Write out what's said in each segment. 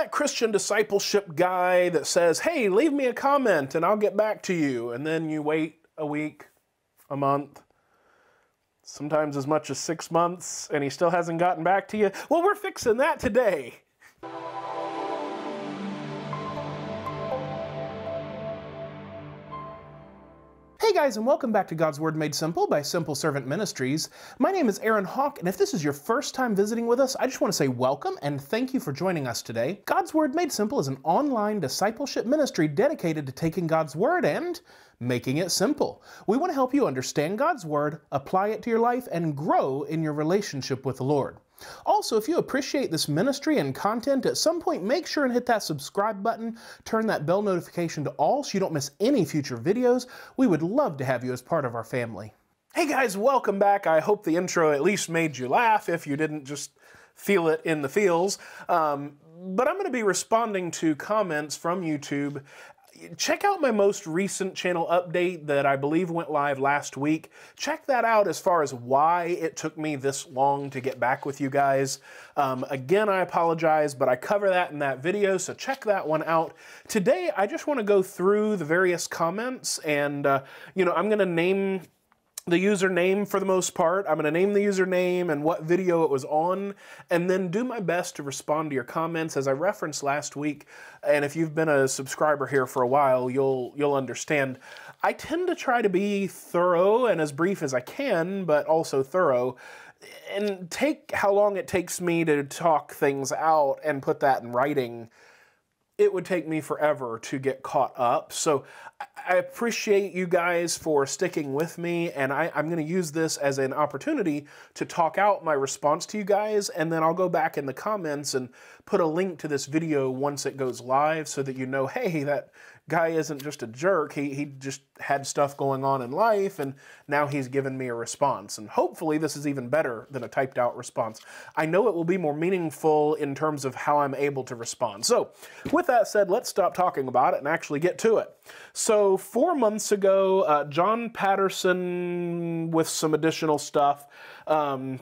that Christian discipleship guy that says, hey, leave me a comment and I'll get back to you. And then you wait a week, a month, sometimes as much as six months, and he still hasn't gotten back to you? Well, we're fixing that today. Hey guys, and welcome back to God's Word Made Simple by Simple Servant Ministries. My name is Aaron Hawk, and if this is your first time visiting with us, I just want to say welcome and thank you for joining us today. God's Word Made Simple is an online discipleship ministry dedicated to taking God's Word and making it simple. We want to help you understand God's Word, apply it to your life, and grow in your relationship with the Lord. Also, if you appreciate this ministry and content, at some point make sure and hit that subscribe button, turn that bell notification to all so you don't miss any future videos. We would love to have you as part of our family. Hey guys, welcome back. I hope the intro at least made you laugh if you didn't just feel it in the feels. Um, but I'm going to be responding to comments from YouTube check out my most recent channel update that I believe went live last week. Check that out as far as why it took me this long to get back with you guys. Um, again, I apologize, but I cover that in that video, so check that one out. Today, I just want to go through the various comments and, uh, you know, I'm going to name the username for the most part. I'm going to name the username and what video it was on, and then do my best to respond to your comments. As I referenced last week, and if you've been a subscriber here for a while, you'll you'll understand. I tend to try to be thorough and as brief as I can, but also thorough, and take how long it takes me to talk things out and put that in writing it would take me forever to get caught up. So I appreciate you guys for sticking with me, and I, am going to use this as an opportunity to talk out my response to you guys, and then I'll go back in the comments and put a link to this video once it goes live so that you know, hey, that guy isn't just a jerk. He, he just had stuff going on in life, and now he's given me a response. And hopefully, this is even better than a typed out response. I know it will be more meaningful in terms of how I'm able to respond. So, with that said, let's stop talking about it and actually get to it. So, four months ago, uh, John Patterson, with some additional stuff, um,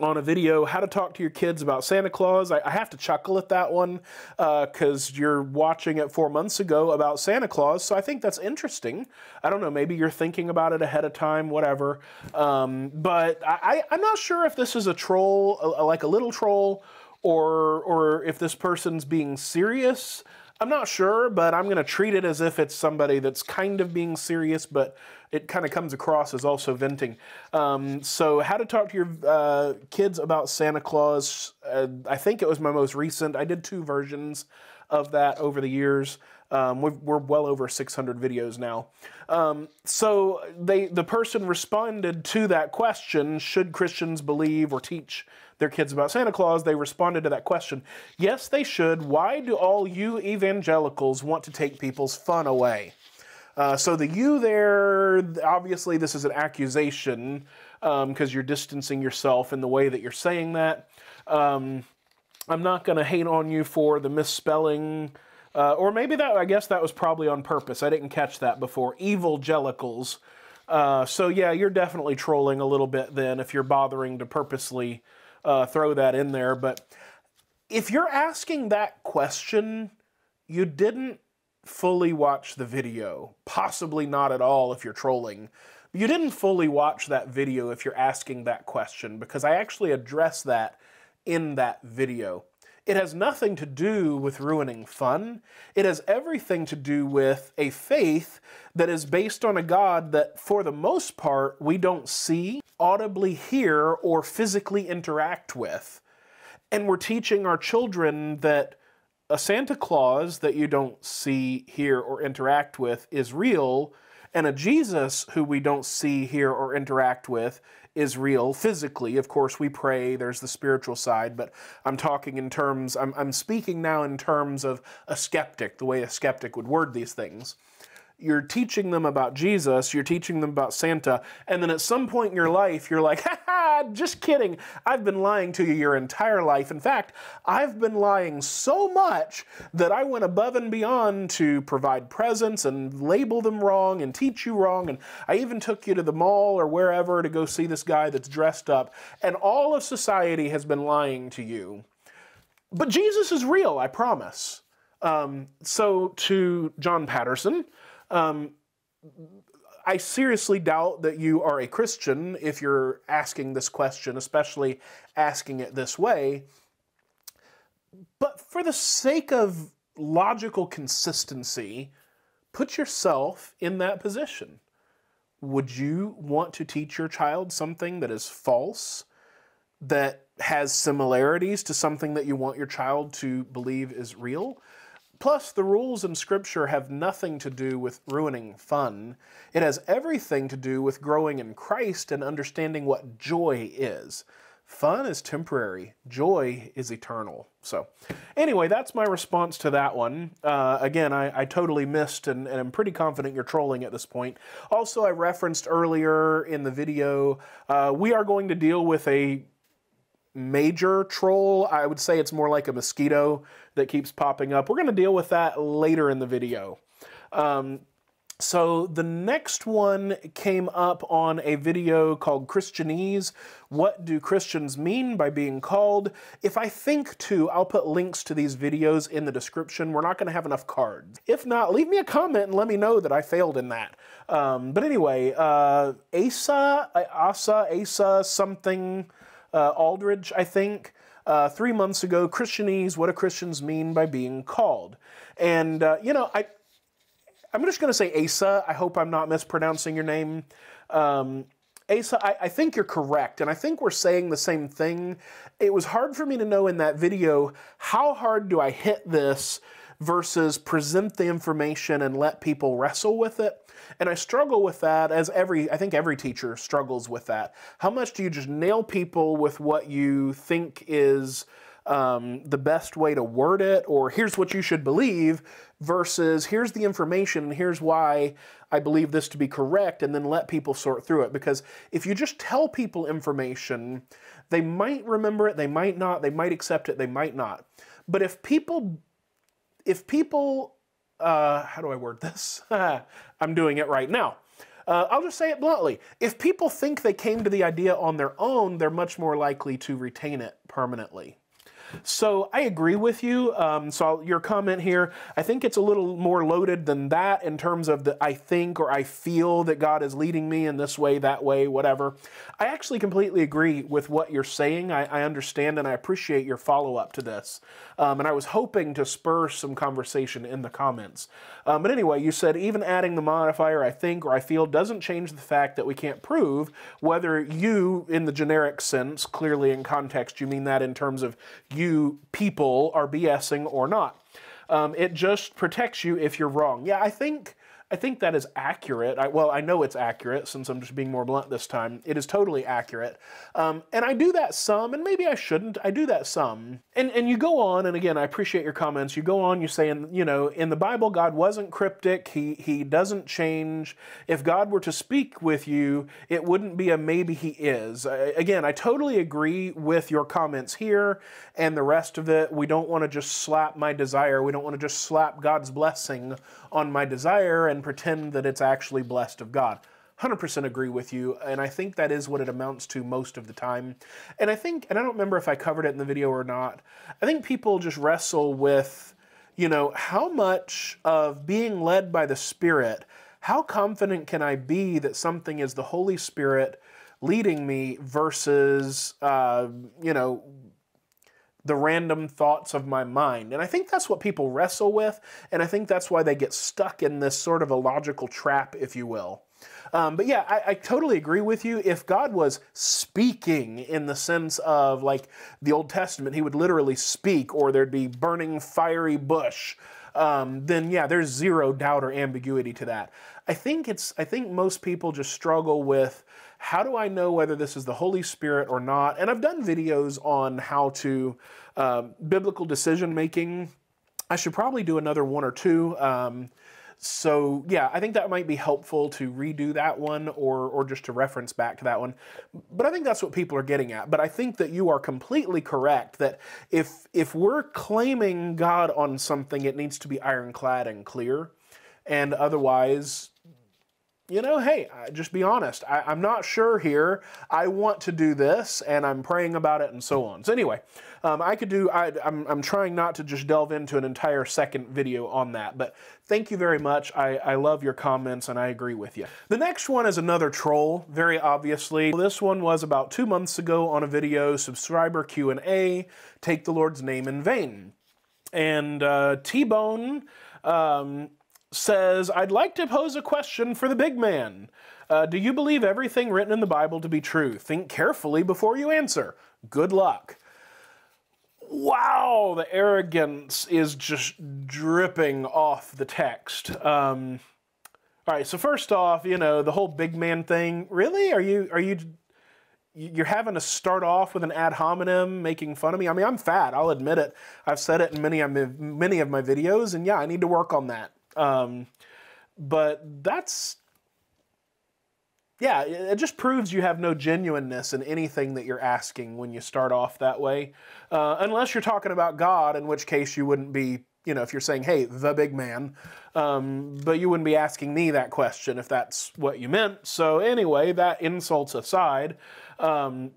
on a video how to talk to your kids about Santa Claus. I, I have to chuckle at that one because uh, you're watching it four months ago about Santa Claus. So I think that's interesting. I don't know, maybe you're thinking about it ahead of time, whatever. Um, but I, am not sure if this is a troll, a, like a little troll, or or if this person's being serious. I'm not sure, but I'm going to treat it as if it's somebody that's kind of being serious, but it kind of comes across as also venting. Um, so, how to talk to your uh, kids about Santa Claus. Uh, I think it was my most recent. I did two versions of that over the years. Um, we are well over 600 videos now. Um, so they, the person responded to that question: Should Christians believe or teach their kids about Santa Claus? They responded to that question: Yes, they should. Why do all you evangelicals want to take people's fun away? Uh, so the you there, obviously, this is an accusation because um, you're distancing yourself in the way that you're saying that. Um, I'm not going to hate on you for the misspelling. Uh, or maybe that, I guess that was probably on purpose. I didn't catch that before. Evil Jellicles. Uh, so yeah, you're definitely trolling a little bit then if you're bothering to purposely uh, throw that in there. But if you're asking that question, you didn't fully watch the video. Possibly not at all if you're trolling. You didn't fully watch that video if you're asking that question because I actually address that in that video. It has nothing to do with ruining fun. It has everything to do with a faith that is based on a God that, for the most part, we don't see, audibly hear, or physically interact with. And we're teaching our children that a Santa Claus that you don't see, hear, or interact with is real, and a Jesus who we don't see, hear, or interact with is real physically. Of course, we pray, there's the spiritual side, but I'm talking in terms, I'm, I'm speaking now in terms of a skeptic, the way a skeptic would word these things you're teaching them about Jesus, you're teaching them about Santa, and then at some point in your life, you're like, ha just kidding. I've been lying to you your entire life. In fact, I've been lying so much that I went above and beyond to provide presents and label them wrong and teach you wrong. And I even took you to the mall or wherever to go see this guy that's dressed up. And all of society has been lying to you But Jesus is real, I promise. Um, so to John Patterson, um, I seriously doubt that you are a Christian if you're asking this question, especially asking it this way. But for the sake of logical consistency, put yourself in that position. Would you want to teach your child something that is false, that has similarities to something that you want your child to believe is real? Plus, the rules in Scripture have nothing to do with ruining fun. It has everything to do with growing in Christ and understanding what joy is. Fun is temporary, joy is eternal. So, anyway, that's my response to that one. Uh, again, I, I, totally missed and, and I'm pretty confident you're trolling at this point. Also, I referenced earlier in the video, uh, we are going to deal with a major troll. I would say it's more like a mosquito that keeps popping up. We're going to deal with that later in the video. Um, so the next one came up on a video called Christianese. What do Christians mean by being called? If I think to, I'll put links to these videos in the description. We're not going to have enough cards. If not, leave me a comment and let me know that I failed in that. Um, but anyway, uh, Asa, Asa, Asa, something, uh, Aldridge, I think, uh, three months ago, Christianese, what do Christians mean by being called? And, uh, you know, I, I'm just going to say Asa. I hope I'm not mispronouncing your name. Um, Asa, I, I, think you're correct, and I think we're saying the same thing. It was hard for me to know in that video how hard do I hit this versus present the information and let people wrestle with it. And I struggle with that as every, I think every teacher struggles with that. How much do you just nail people with what you think is um, the best way to word it, or here's what you should believe, versus here's the information, and here's why I believe this to be correct, and then let people sort through it. Because if you just tell people information, they might remember it, they might not, they might accept it, they might not. But if people, if people uh, how do I word this? I'm doing it right now. Uh, I'll just say it bluntly. If people think they came to the idea on their own, they're much more likely to retain it permanently. So I agree with you. Um, so your comment here, I think it's a little more loaded than that in terms of the I think or I feel that God is leading me in this way, that way, whatever. I actually completely agree with what you're saying. I, I understand and I appreciate your follow up to this. Um, and I was hoping to spur some conversation in the comments. Um, but anyway, you said even adding the modifier I think or I feel doesn't change the fact that we can't prove whether you, in the generic sense, clearly in context, you mean that in terms of you you people are BSing or not. Um, it just protects you if you're wrong. Yeah, I think I think that is accurate. I, well, I know it's accurate since I'm just being more blunt this time. It is totally accurate. Um, and I do that some, and maybe I shouldn't. I do that some. And and you go on, and again, I appreciate your comments. You go on, you say, in, you know, in the Bible, God wasn't cryptic. He he doesn't change. If God were to speak with you, it wouldn't be a maybe He is. I, again, I totally agree with your comments here and the rest of it. We don't want to just slap my desire. We don't want to just slap God's blessing on my desire and pretend that it's actually blessed of God. 100% agree with you, and I think that is what it amounts to most of the time. And I think, and I don't remember if I covered it in the video or not, I think people just wrestle with, you know, how much of being led by the Spirit, how confident can I be that something is the Holy Spirit leading me versus, uh, you know, the random thoughts of my mind. And I think that's what people wrestle with, and I think that's why they get stuck in this sort of a logical trap, if you will. Um, but yeah, I, I, totally agree with you. If God was speaking in the sense of like the Old Testament, he would literally speak, or there'd be burning fiery bush, um, then yeah, there's zero doubt or ambiguity to that. I think it's I think most people just struggle with how do I know whether this is the Holy Spirit or not? And I've done videos on how to um, biblical decision making. I should probably do another one or two. Um, so yeah, I think that might be helpful to redo that one or or just to reference back to that one. But I think that's what people are getting at. But I think that you are completely correct that if if we're claiming God on something, it needs to be ironclad and clear. And otherwise, you know, hey, just be honest. I, am not sure here. I want to do this, and I'm praying about it, and so on. So anyway, um, I could do. I, I'm, I'm trying not to just delve into an entire second video on that, but thank you very much. I, I love your comments, and I agree with you. The next one is another troll, very obviously. This one was about two months ago on a video, subscriber Q and A. Take the Lord's name in vain, and uh, T-Bone. Um, says, I'd like to pose a question for the big man. Uh, do you believe everything written in the Bible to be true? Think carefully before you answer. Good luck. Wow, the arrogance is just dripping off the text. Um, all right, so first off, you know the whole big man thing. Really, are you are you you're having to start off with an ad hominem making fun of me? I mean, I'm fat. I'll admit it. I've said it in many of my, many of my videos, and yeah, I need to work on that. Um, but that's yeah, it just proves you have no genuineness in anything that you're asking when you start off that way. Uh, unless you're talking about God, in which case you wouldn't be, you know, if you're saying, hey, the big man, um, but you wouldn't be asking me that question if that's what you meant. So, anyway, that insults aside, um,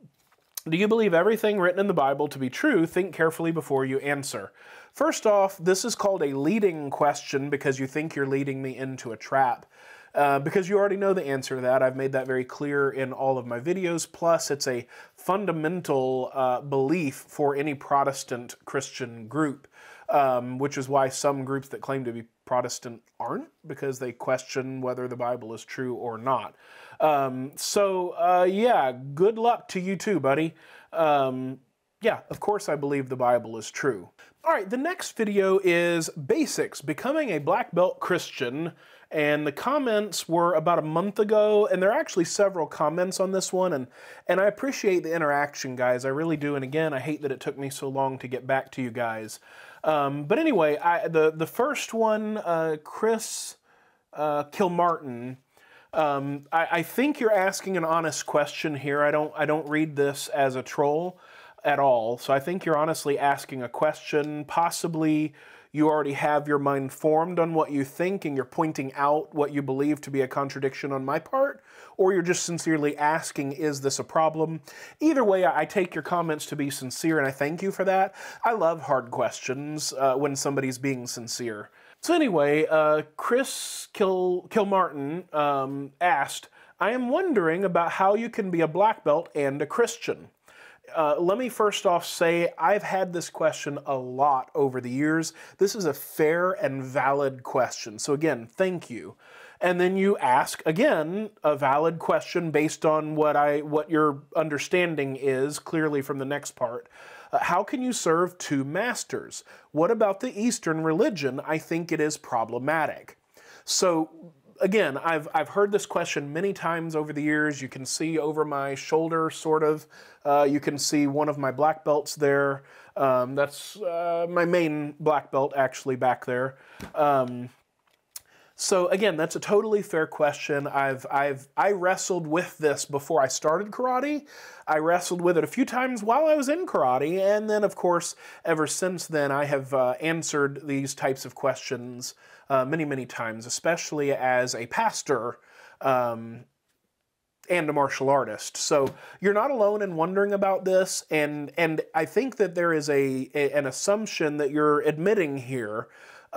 do you believe everything written in the Bible to be true? Think carefully before you answer. First off, this is called a leading question because you think you're leading me into a trap. Uh, because you already know the answer to that. I've made that very clear in all of my videos. Plus, it's a fundamental uh, belief for any Protestant Christian group, um, which is why some groups that claim to be Protestant aren't, because they question whether the Bible is true or not. Um, so, uh, yeah, good luck to you too, buddy. Um, yeah, of course I believe the Bible is true. All right, the next video is Basics, Becoming a Black Belt Christian. And the comments were about a month ago, and there are actually several comments on this one, and, and I appreciate the interaction, guys. I really do. And again, I hate that it took me so long to get back to you guys. Um, but anyway, I, the, the first one, uh, Chris uh, Kilmartin, um, I, I think you're asking an honest question here. I don't, I don't read this as a troll at all. So I think you're honestly asking a question. Possibly you already have your mind formed on what you think and you're pointing out what you believe to be a contradiction on my part, or you're just sincerely asking, is this a problem? Either way, I take your comments to be sincere and I thank you for that. I love hard questions uh, when somebody's being sincere. So anyway, uh, Chris Kil Kilmartin um, asked, I am wondering about how you can be a black belt and a Christian. Uh, let me first off say I've had this question a lot over the years. This is a fair and valid question. So, again, thank you. And then you ask again a valid question based on what I what your understanding is clearly from the next part. Uh, how can you serve two masters? What about the Eastern religion? I think it is problematic. So again, I've, I've heard this question many times over the years. You can see over my shoulder, sort of. Uh, you can see one of my black belts there. Um, that's uh, my main black belt, actually, back there. Um, so again, that's a totally fair question. I've I've I wrestled with this before I started karate. I wrestled with it a few times while I was in karate, and then of course, ever since then, I have uh, answered these types of questions uh, many many times, especially as a pastor. Um, and a martial artist. So you're not alone in wondering about this, and and I think that there is a, a an assumption that you're admitting here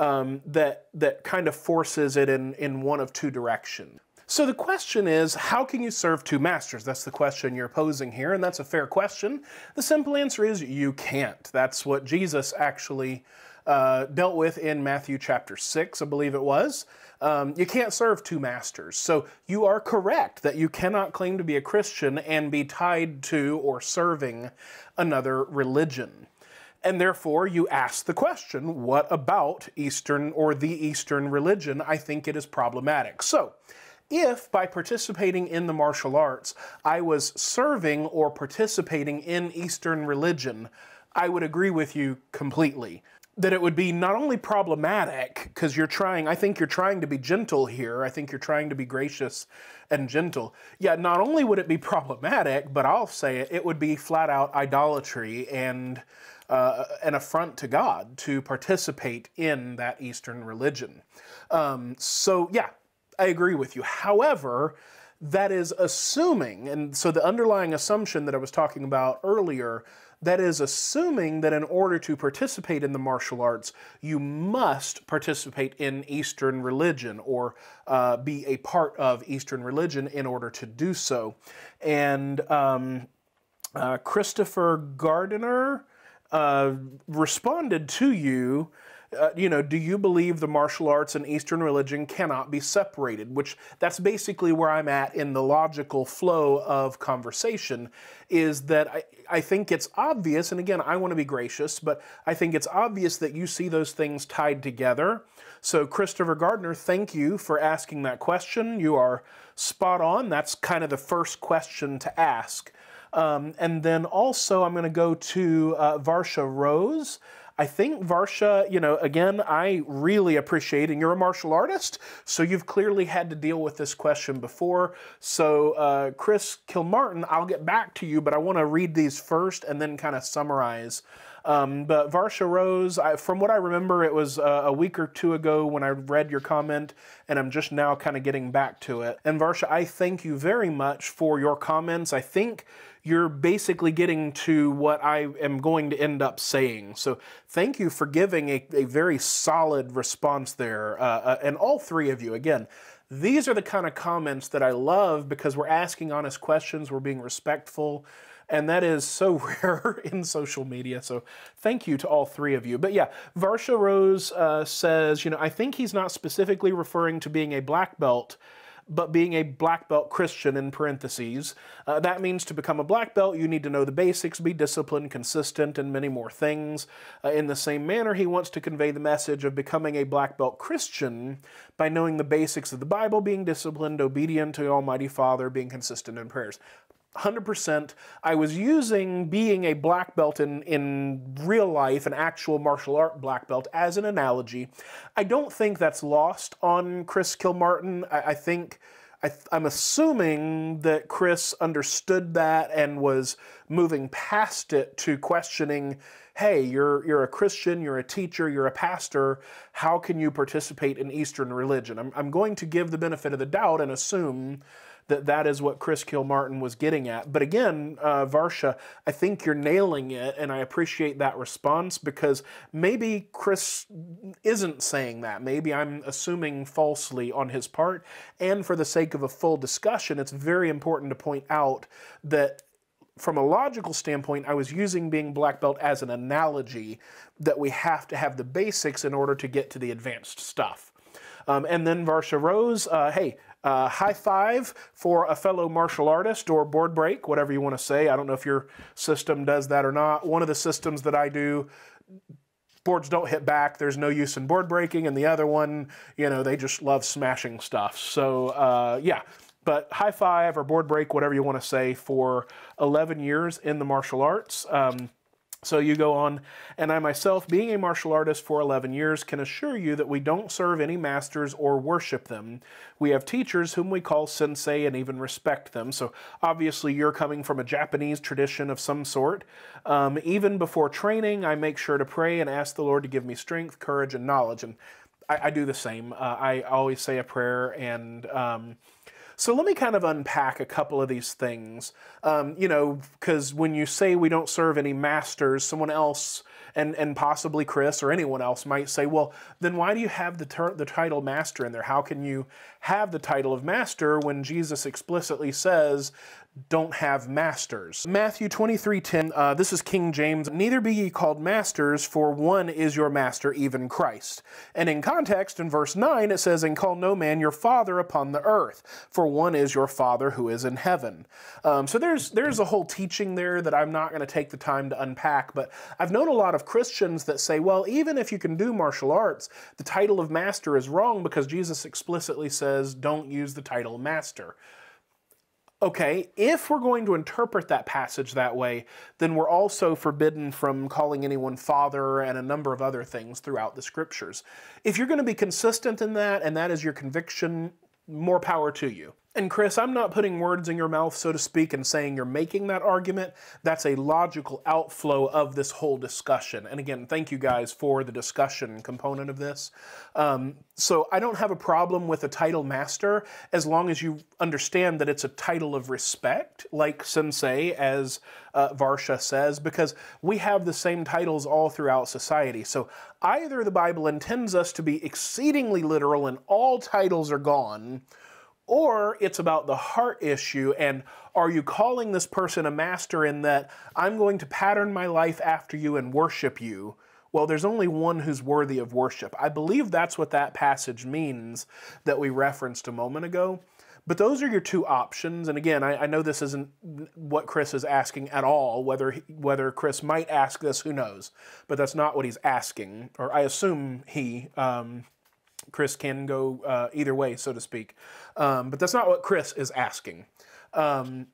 um, that that kind of forces it in in one of two directions. So the question is, how can you serve two masters? That's the question you're posing here, and that's a fair question. The simple answer is you can't. That's what Jesus actually uh, dealt with in Matthew chapter 6, I believe it was. Um, you can't serve two masters. So you are correct that you cannot claim to be a Christian and be tied to or serving another religion. And therefore, you ask the question what about Eastern or the Eastern religion? I think it is problematic. So, if by participating in the martial arts I was serving or participating in Eastern religion, I would agree with you completely. That it would be not only problematic, because you're trying, I think you're trying to be gentle here, I think you're trying to be gracious and gentle. Yeah, not only would it be problematic, but I'll say it, it would be flat out idolatry and uh, an affront to God to participate in that Eastern religion. Um, so, yeah, I agree with you. However, that is assuming, and so the underlying assumption that I was talking about earlier, that is assuming that in order to participate in the martial arts, you must participate in Eastern religion or uh, be a part of Eastern religion in order to do so. And um, uh, Christopher Gardner uh, responded to you uh, you know, do you believe the martial arts and Eastern religion cannot be separated? Which that's basically where I'm at in the logical flow of conversation is that I, I think it's obvious, and again, I want to be gracious, but I think it's obvious that you see those things tied together. So, Christopher Gardner, thank you for asking that question. You are spot on. That's kind of the first question to ask. Um, and then also, I'm going to go to uh, Varsha Rose. I think Varsha, you know, again, I really appreciate, and you're a martial artist, so you've clearly had to deal with this question before. So, uh, Chris Kilmartin, I'll get back to you, but I want to read these first and then kind of summarize. Um, but Varsha Rose, I, from what I remember, it was uh, a week or two ago when I read your comment, and I'm just now kind of getting back to it. And Varsha, I thank you very much for your comments. I think you're basically getting to what I am going to end up saying. So thank you for giving a, a very solid response there. Uh, uh, and all three of you, again, these are the kind of comments that I love because we're asking honest questions, we're being respectful, and that is so rare in social media. So thank you to all three of you. But yeah, Varsha Rose uh, says, you know, I think he's not specifically referring to being a black belt but being a black belt Christian in parentheses. Uh, that means to become a black belt, you need to know the basics, be disciplined, consistent, and many more things. Uh, in the same manner, he wants to convey the message of becoming a black belt Christian by knowing the basics of the Bible, being disciplined, obedient to Almighty Father, being consistent in prayers. 100%. I was using being a black belt in, in real life, an actual martial art black belt, as an analogy. I don't think that's lost on Chris Kilmartin. I, I think. I, am assuming that Chris understood that and was moving past it to questioning, hey, you're you're a Christian, you're a teacher, you're a pastor. How can you participate in Eastern religion? I'm, I'm going to give the benefit of the doubt and assume that that is what Chris Kilmartin was getting at. But again, uh, Varsha, I think you're nailing it, and I appreciate that response because maybe Chris isn't saying that. Maybe I'm assuming falsely on his part. And for the sake of a full discussion, it's very important to point out that from a logical standpoint, I was using being black belt as an analogy that we have to have the basics in order to get to the advanced stuff. Um, and then Varsha Rose, uh, hey, uh, high five for a fellow martial artist or board break, whatever you want to say. I don't know if your system does that or not. One of the systems that I do, boards don't hit back. There's no use in board breaking. And the other one, you know, they just love smashing stuff. So, uh, yeah. But high five or board break, whatever you want to say, for 11 years in the martial arts. Um, so you go on, and I myself, being a martial artist for 11 years, can assure you that we don't serve any masters or worship them. We have teachers whom we call sensei and even respect them. So obviously, you're coming from a Japanese tradition of some sort. Um, even before training, I make sure to pray and ask the Lord to give me strength, courage, and knowledge. And I, I do the same. Uh, I always say a prayer and. Um, so let me kind of unpack a couple of these things. Um, you know, because when you say we don't serve any masters, someone else and and possibly Chris or anyone else might say, well, then why do you have the the title master in there? How can you have the title of master when Jesus explicitly says don't have masters. Matthew 23:10, uh, this is King James, neither be ye called masters, for one is your master, even Christ. And in context, in verse 9, it says, And call no man your father upon the earth, for one is your father who is in heaven. Um, so there's there's a whole teaching there that I'm not going to take the time to unpack, but I've known a lot of Christians that say, well, even if you can do martial arts, the title of master is wrong because Jesus explicitly says, don't use the title master. Okay, if we're going to interpret that passage that way, then we're also forbidden from calling anyone father and a number of other things throughout the scriptures. If you're going to be consistent in that and that is your conviction, more power to you. And Chris, I'm not putting words in your mouth, so to speak, and saying you're making that argument. That's a logical outflow of this whole discussion. And again, thank you guys for the discussion component of this. Um, so I don't have a problem with a title master as long as you understand that it's a title of respect, like sensei, as uh, Varsha says, because we have the same titles all throughout society. So either the Bible intends us to be exceedingly literal and all titles are gone or it's about the heart issue and are you calling this person a master in that I'm going to pattern my life after you and worship you? Well, there's only one who's worthy of worship. I believe that's what that passage means that we referenced a moment ago. But those are your two options. And again, I, I know this isn't what Chris is asking at all. Whether whether Chris might ask this, who knows? But that's not what he's asking, or I assume he. Um, Chris can go uh, either way, so to speak. Um, but that's not what Chris is asking. Um,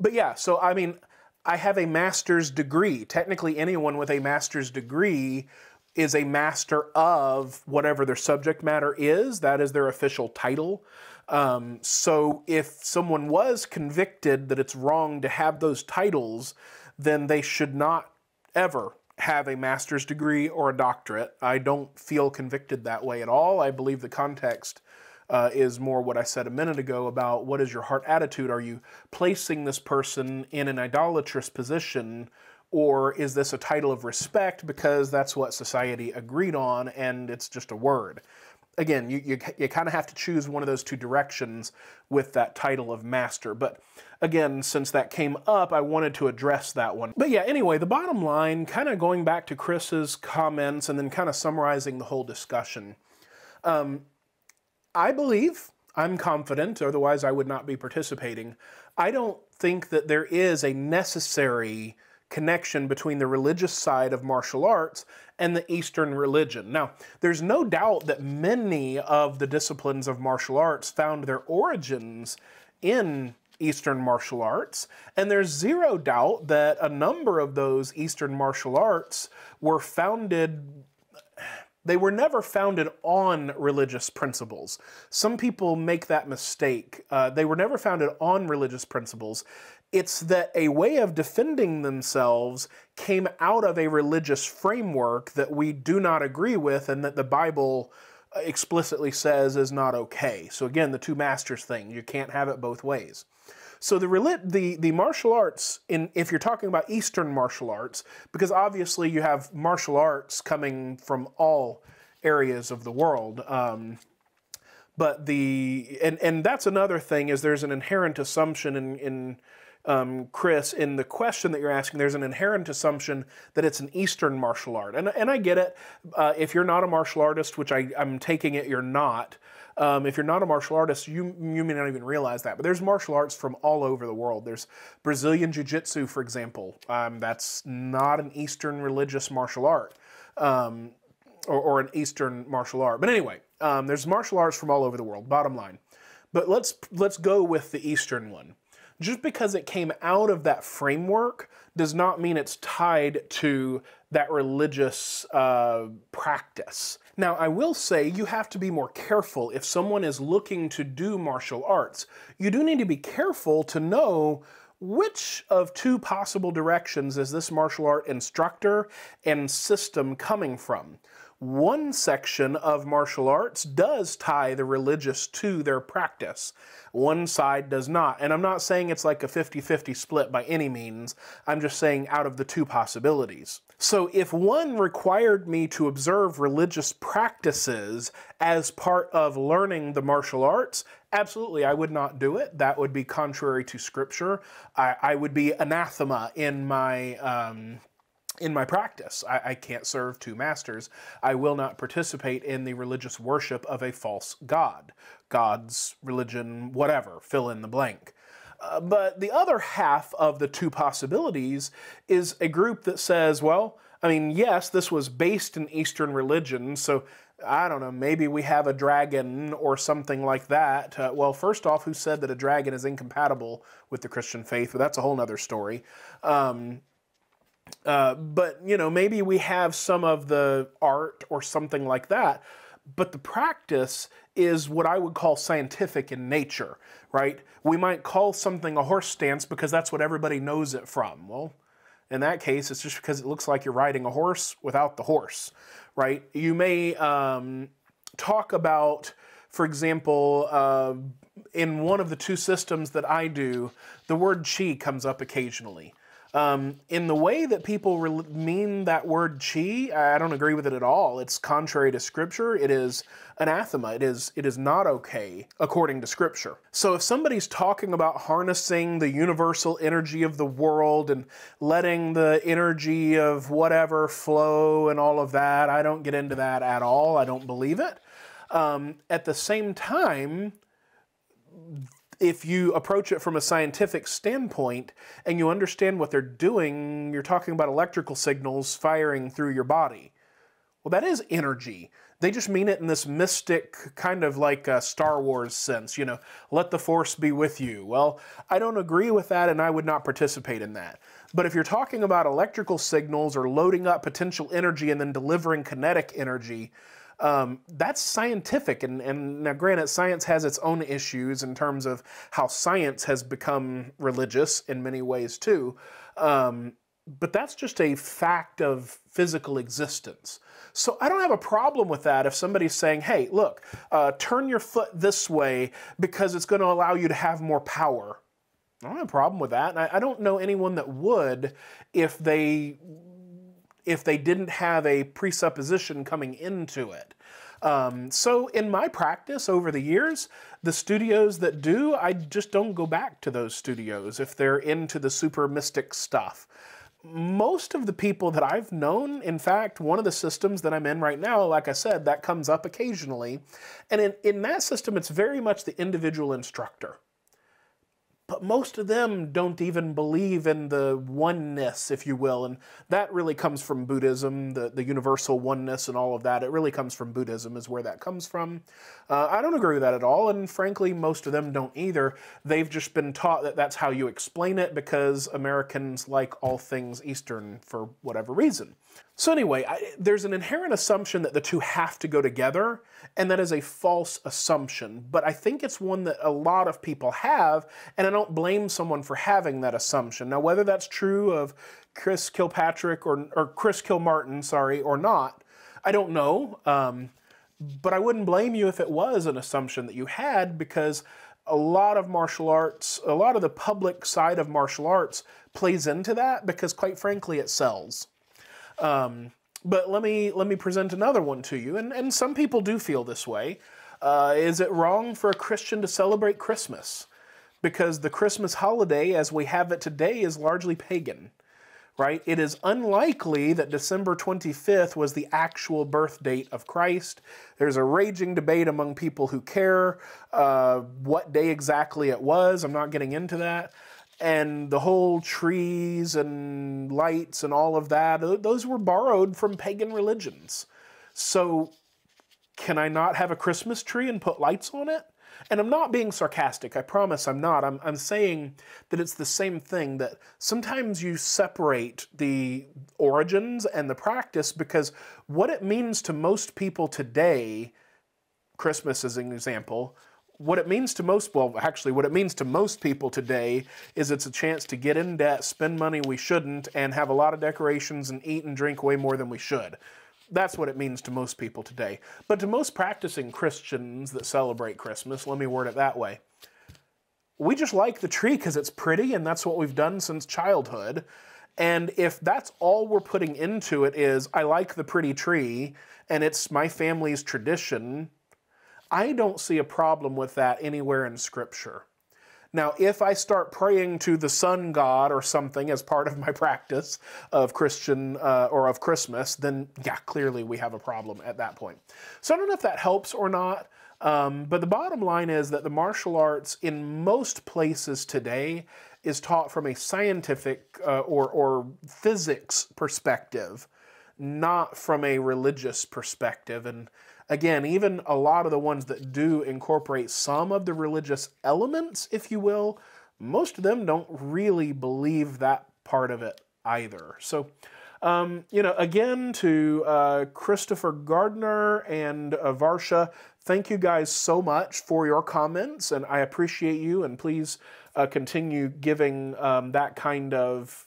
but yeah, so I mean, I have a master's degree. Technically, anyone with a master's degree is a master of whatever their subject matter is. That is their official title. Um, so if someone was convicted that it's wrong to have those titles, then they should not ever have a master's degree or a doctorate. I don't feel convicted that way at all. I believe the context uh, is more what I said a minute ago about what is your heart attitude? Are you placing this person in an idolatrous position? Or is this a title of respect because that's what society agreed on and it's just a word? Again, you, you, you kind of have to choose one of those two directions with that title of master. But again, since that came up, I wanted to address that one. But yeah, anyway, the bottom line, kind of going back to Chris's comments and then kind of summarizing the whole discussion. Um, I believe, I'm confident, otherwise I would not be participating. I don't think that there is a necessary connection between the religious side of martial arts and the Eastern religion. Now, there's no doubt that many of the disciplines of martial arts found their origins in Eastern martial arts. And there's zero doubt that a number of those Eastern martial arts were founded they were never founded on religious principles. Some people make that mistake. Uh, they were never founded on religious principles. It's that a way of defending themselves came out of a religious framework that we do not agree with and that the Bible explicitly says is not okay. So, again, the two masters thing, you can't have it both ways. So the the the martial arts in if you're talking about Eastern martial arts, because obviously you have martial arts coming from all areas of the world. Um, but the and and that's another thing is there's an inherent assumption in in um, Chris, in the question that you're asking, there's an inherent assumption that it's an Eastern martial art. And, and I get it. Uh, if you're not a martial artist, which I, I'm taking it you're not, um, if you're not a martial artist, you, you may not even realize that. But there's martial arts from all over the world. There's Brazilian Jiu Jitsu, for example. Um, that's not an Eastern religious martial art. Um, or, or, an Eastern martial art. But anyway, um, there's martial arts from all over the world, bottom line. But let's, let's go with the Eastern one. Just because it came out of that framework does not mean it's tied to that religious uh, practice. Now, I will say you have to be more careful if someone is looking to do martial arts. You do need to be careful to know which of two possible directions is this martial art instructor and system coming from one section of martial arts does tie the religious to their practice. One side does not. And I'm not saying it's like a 50 50 split by any means. I'm just saying out of the two possibilities. So if one required me to observe religious practices as part of learning the martial arts, absolutely, I would not do it. That would be contrary to scripture. I, I would be anathema in my. Um, in my practice. I, I, can't serve two masters. I will not participate in the religious worship of a false god. God's religion, whatever, fill in the blank. Uh, but the other half of the two possibilities is a group that says, well, I mean, yes, this was based in Eastern religion, so I don't know, maybe we have a dragon or something like that. Uh, well, first off, who said that a dragon is incompatible with the Christian faith? Well, that's a whole other story. Um, uh, but you know, maybe we have some of the art or something like that. but the practice is what I would call scientific in nature, right? We might call something a horse stance because that's what everybody knows it from. Well, in that case, it's just because it looks like you're riding a horse without the horse, right? You may um, talk about, for example, uh, in one of the two systems that I do, the word chi comes up occasionally. Um, in the way that people mean that word chi, I don't agree with it at all. It's contrary to Scripture. It is anathema. It is it is not okay according to Scripture. So if somebody's talking about harnessing the universal energy of the world and letting the energy of whatever flow and all of that, I don't get into that at all. I don't believe it. Um, at the same time, if you approach it from a scientific standpoint and you understand what they're doing, you're talking about electrical signals firing through your body. Well, that is energy. They just mean it in this mystic, kind of like a Star Wars sense, you know, let the Force be with you. Well, I don't agree with that and I would not participate in that. But if you're talking about electrical signals or loading up potential energy and then delivering kinetic energy, um, that's scientific. And, and now, granted, science has its own issues in terms of how science has become religious in many ways, too. Um, but that's just a fact of physical existence. So I don't have a problem with that if somebody's saying, hey, look, uh, turn your foot this way because it's going to allow you to have more power. I don't have a problem with that. And I, I don't know anyone that would if they if they didn't have a presupposition coming into it. Um, so in my practice over the years, the studios that do, I just don't go back to those studios if they're into the super mystic stuff. Most of the people that I've known, in fact, one of the systems that I'm in right now, like I said, that comes up occasionally. And in, in that system, it's very much the individual instructor but most of them don't even believe in the oneness, if you will. And that really comes from Buddhism, the, the universal oneness and all of that. It really comes from Buddhism, is where that comes from. Uh, I don't agree with that at all, and frankly, most of them don't either. They've just been taught that that's how you explain it because Americans like all things Eastern for whatever reason. So anyway, I, there's an inherent assumption that the two have to go together, and that is a false assumption. But I think it's one that a lot of people have, and I don't blame someone for having that assumption. Now, whether that's true of Chris Kilpatrick or, or Chris Kilmartin, sorry, or not, I don't know. Um, but I wouldn't blame you if it was an assumption that you had, because a lot of martial arts, a lot of the public side of martial arts plays into that because, quite frankly, it sells. Um, but let me let me present another one to you, and, and some people do feel this way. Uh, is it wrong for a Christian to celebrate Christmas? Because the Christmas holiday, as we have it today, is largely pagan, right? It is unlikely that December 25th was the actual birth date of Christ. There's a raging debate among people who care uh, what day exactly it was. I'm not getting into that and the whole trees and lights and all of that, those were borrowed from pagan religions. So, can I not have a Christmas tree and put lights on it? And I'm not being sarcastic, I promise I'm not. I'm, I'm saying that it's the same thing, that sometimes you separate the origins and the practice because what it means to most people today, Christmas as an example, what it means to most, well, actually, what it means to most people today is it's a chance to get in debt, spend money we shouldn't, and have a lot of decorations and eat and drink way more than we should. That's what it means to most people today. But to most practicing Christians that celebrate Christmas, let me word it that way, we just like the tree because it's pretty and that's what we've done since childhood. And if that's all we're putting into it is, I like the pretty tree and it's my family's tradition, I don't see a problem with that anywhere in Scripture. Now, if I start praying to the sun god or something as part of my practice of Christian uh, or of Christmas, then yeah, clearly we have a problem at that point. So I don't know if that helps or not, um, but the bottom line is that the martial arts in most places today is taught from a scientific uh, or, or physics perspective, not from a religious perspective. And Again, even a lot of the ones that do incorporate some of the religious elements, if you will, most of them don't really believe that part of it either. So Um, you know, again to uh, Christopher Gardner and uh, Varsha, thank you guys so much for your comments, and I appreciate you. And please uh, continue giving um, that kind of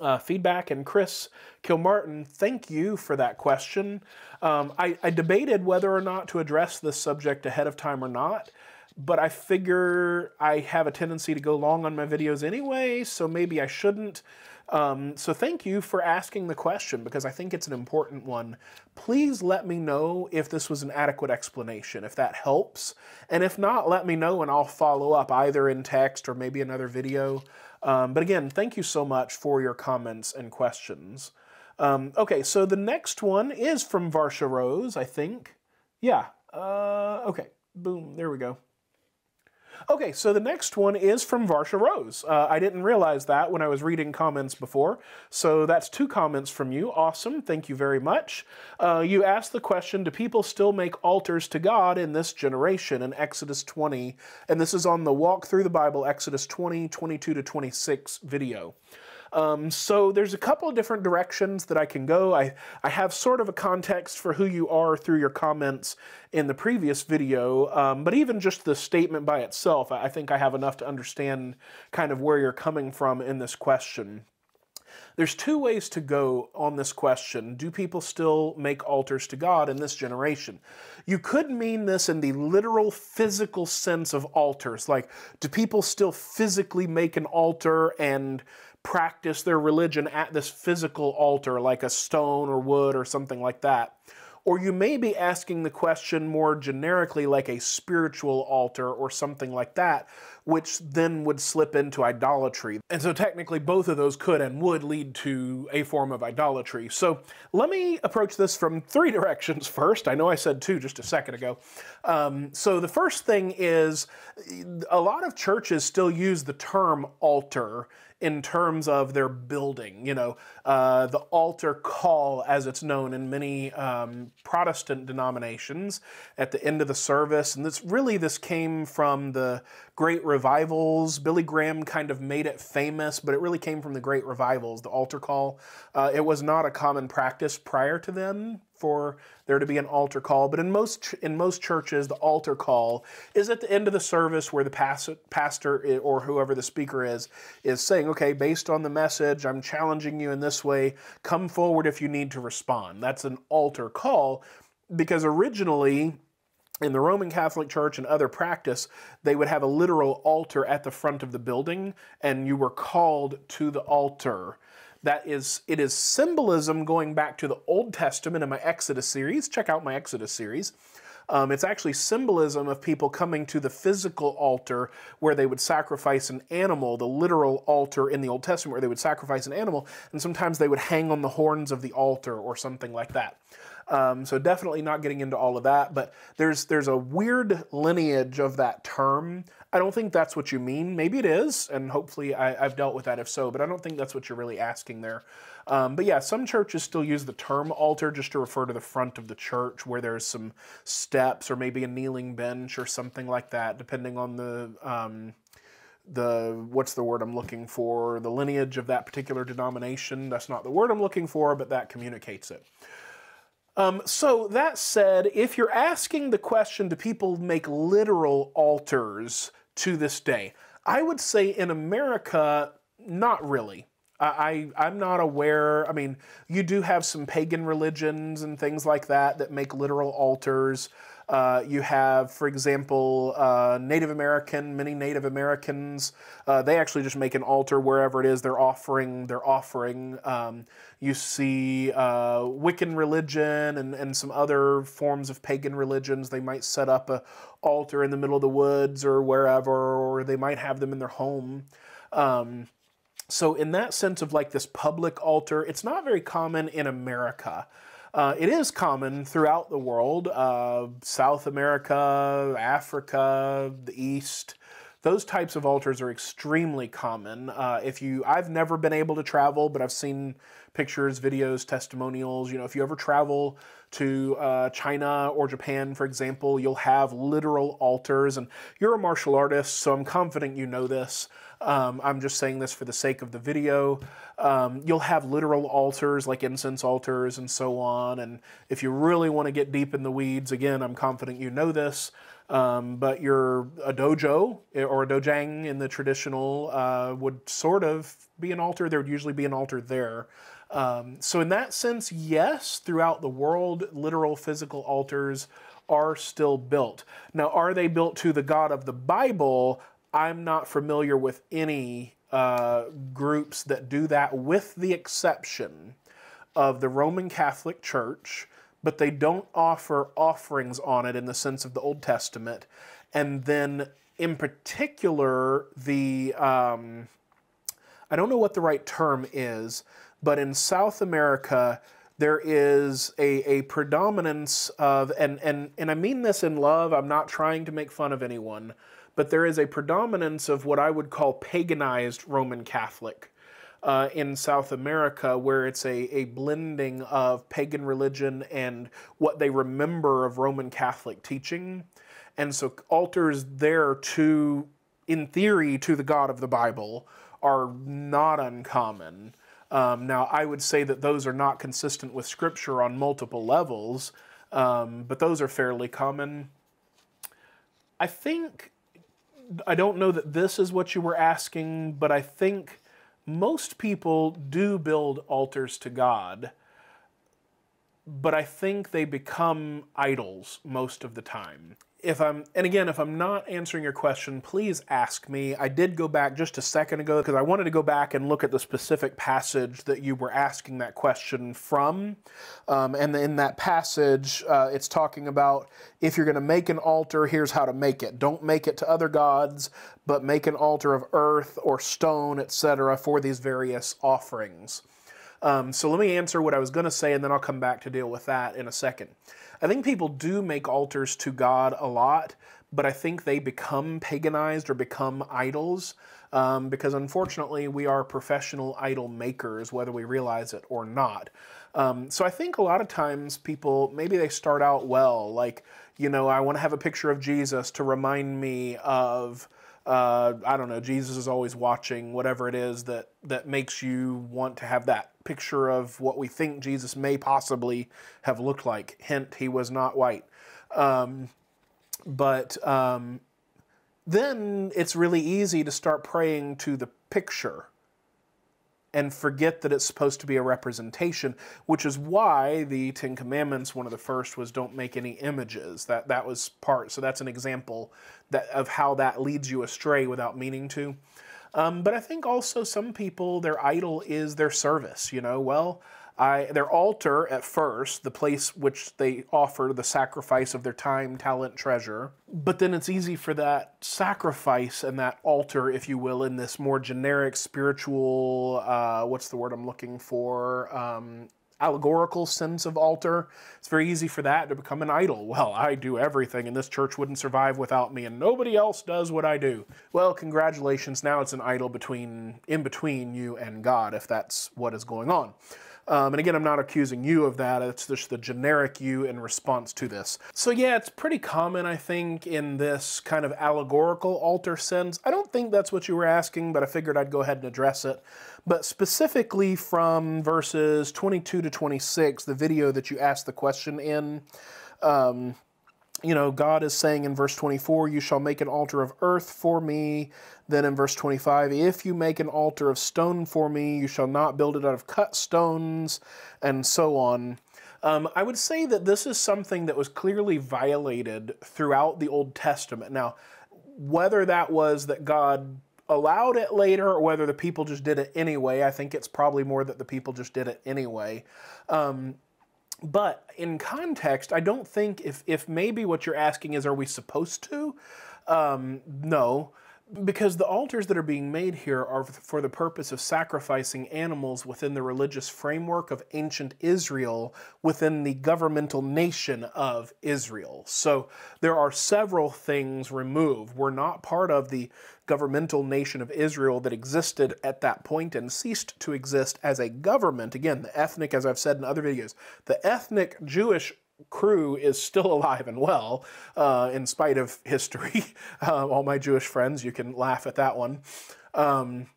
uh, feedback. And Chris Kilmartin, thank you for that question. Um, I, I, debated whether or not to address this subject ahead of time or not, but I figure I have a tendency to go long on my videos anyway, so maybe I shouldn't. Um, so thank you for asking the question because I think it's an important one. Please let me know if this was an adequate explanation, if that helps. And if not, let me know and I'll follow up either in text or maybe another video. Um, but again, thank you so much for your comments and questions. Um, okay, so the next one is from Varsha Rose, I think. Yeah, uh, okay, boom, there we go. Okay, so the next one is from Varsha Rose. Uh, I didn't realize that when I was reading comments before, so that's two comments from you. Awesome, thank you very much. Uh, you asked the question, do people still make altars to God in this generation in Exodus 20? And this is on the Walk Through the Bible, Exodus 20, 22 to 26 video. Um, so there's a couple of different directions that I can go. I, I have sort of a context for who you are through your comments in the previous video, um, but even just the statement by itself, I think I have enough to understand kind of where you're coming from in this question. There's two ways to go on this question. Do people still make altars to God in this generation? You could mean this in the literal physical sense of altars. Like, do people still physically make an altar and practice their religion at this physical altar, like a stone or wood or something like that. Or you may be asking the question more generically, like a spiritual altar or something like that, which then would slip into idolatry. And so technically both of those could and would lead to a form of idolatry. So let me approach this from three directions first. I know I said two just a second ago. Um, so the first thing is a lot of churches still use the term altar in terms of their building. You know, uh, the altar call, as it's known in many um, Protestant denominations, at the end of the service, and this really this came from the great revivals. Billy Graham kind of made it famous, but it really came from the great revivals. The altar call. Uh, it was not a common practice prior to them for there to be an altar call, but in most in most churches, the altar call is at the end of the service where the pastor or whoever the speaker is is saying, "Okay, based on the message, I'm challenging you in this way. Come forward if you need to respond." That's an altar call because originally in the Roman Catholic Church and other practice, they would have a literal altar at the front of the building, and you were called to the altar that is it is symbolism going back to the Old Testament in my Exodus series. Check out my Exodus series. Um, it's actually symbolism of people coming to the physical altar where they would sacrifice an animal, the literal altar in the Old Testament where they would sacrifice an animal, and sometimes they would hang on the horns of the altar or something like that. Um, so definitely not getting into all of that, but there's there's a weird lineage of that term. I don't think that's what you mean. Maybe it is, and hopefully I, have dealt with that if so, but I don't think that's what you're really asking there. Um, but yeah, some churches still use the term altar just to refer to the front of the church where there's some steps or maybe a kneeling bench or something like that, depending on the um, the what's the word I'm looking for, the lineage of that particular denomination. That's not the word I'm looking for, but that communicates it. Um, so that said, if you're asking the question, do people make literal altars to this day? I would say in America, not really. I, I'm not aware. I mean, you do have some pagan religions and things like that that make literal altars. Uh, you have, for example, uh, Native American, many Native Americans, uh, they actually just make an altar wherever it is they're offering their offering. Um, you see uh, Wiccan religion and, and some other forms of pagan religions. They might set up a altar in the middle of the woods or wherever, or they might have them in their home. Um, so in that sense of like this public altar, it's not very common in America. Uh, it is common throughout the world, uh, South America, Africa, the East. Those types of altars are extremely common. Uh, if you, I've never been able to travel, but I've seen pictures, videos, testimonials. You know, if you ever travel to uh, China or Japan, for example, you'll have literal altars. And you're a martial artist, so I'm confident you know this. Um, I'm just saying this for the sake of the video. Um, you'll have literal altars like incense altars and so on. And if you really want to get deep in the weeds, again, I'm confident you know this. Um, but you're a dojo or a dojang in the traditional uh, would sort of be an altar. There would usually be an altar there. Um, so, in that sense, yes, throughout the world, literal physical altars are still built. Now, are they built to the God of the Bible? I'm not familiar with any uh, groups that do that, with the exception of the Roman Catholic Church, but they don't offer offerings on it in the sense of the Old Testament. And then, in particular, the um, I don't know what the right term is, but in South America, there is a, a predominance of, and, and, and I mean this in love, I'm not trying to make fun of anyone, but there is a predominance of what I would call paganized Roman Catholic. Uh, in South America, where it's a, a blending of pagan religion and what they remember of Roman Catholic teaching. And so altars there to, in theory, to the God of the Bible are not uncommon. Um, now, I would say that those are not consistent with Scripture on multiple levels, um, but those are fairly common. I think I don't know that this is what you were asking, but I think most people do build altars to God, but I think they become idols most of the time if I'm, and again, if I'm not answering your question, please ask me. I did go back just a second ago because I wanted to go back and look at the specific passage that you were asking that question from. Um, and in that passage, uh, it's talking about if you're going to make an altar, here's how to make it. Don't make it to other gods, but make an altar of earth or stone, etc., for these various offerings. Um, so let me answer what I was going to say, and then I'll come back to deal with that in a second. I think people do make altars to God a lot, but I think they become paganized or become idols um, because unfortunately we are professional idol makers, whether we realize it or not. Um, so I think a lot of times people, maybe they start out well, like, you know, I want to have a picture of Jesus to remind me of. Uh, I don't know, Jesus is always watching, whatever it is that, that makes you want to have that picture of what we think Jesus may possibly have looked like. Hint, he was not white. Um, but um, then it's really easy to start praying to the picture and forget that it's supposed to be a representation, which is why the Ten Commandments, one of the first was don't make any images. That that was part. So that's an example that of how that leads you astray without meaning to. Um, but I think also some people, their idol is their service. You know, well, I, their altar at first, the place which they offer the sacrifice of their time, talent, treasure. But then it's easy for that sacrifice and that altar, if you will, in this more generic spiritual, uh, what's the word I'm looking for? Um, allegorical sense of altar. It's very easy for that to become an idol. Well, I do everything and this church wouldn't survive without me and nobody else does what I do. Well, congratulations. Now it's an idol between in between you and God if that's what is going on. Um, and again, I'm not accusing you of that. It's just the generic you in response to this. So yeah, it's pretty common, I think, in this kind of allegorical altar sense. I don't think that's what you were asking, but I figured I'd go ahead and address it. But specifically from verses 22 to 26, the video that you asked the question in, um, you know, God is saying in verse 24, You shall make an altar of earth for me. Then in verse 25, If you make an altar of stone for me, you shall not build it out of cut stones, and so on. Um, I would say that this is something that was clearly violated throughout the Old Testament. Now, whether that was that God allowed it later or whether the people just did it anyway, I think it's probably more that the people just did it anyway. Um, but in context, I don't think if, if maybe what you're asking is, are we supposed to? Um, no. Because the altars that are being made here are for the purpose of sacrificing animals within the religious framework of ancient Israel within the governmental nation of Israel. So there are several things removed. We're not part of the governmental nation of Israel that existed at that point and ceased to exist as a government. Again, the ethnic, as I've said in other videos, the ethnic Jewish crew is still alive and well, uh, in spite of history. Uh, all my Jewish friends, you can laugh at that one. Um,